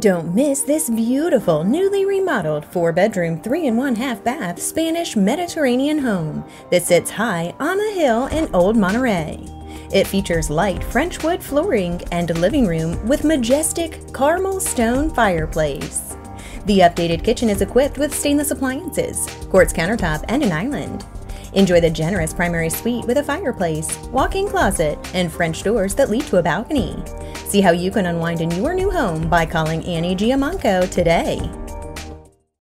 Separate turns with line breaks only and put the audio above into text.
Don't miss this beautiful, newly remodeled four bedroom, three and one half bath Spanish Mediterranean home that sits high on a hill in Old Monterey. It features light French wood flooring and a living room with majestic Carmel stone fireplace. The updated kitchen is equipped with stainless appliances, quartz countertop, and an island. Enjoy the generous primary suite with a fireplace, walk-in closet, and French doors that lead to a balcony. See how you can unwind in your new home by calling Annie Giammanco today.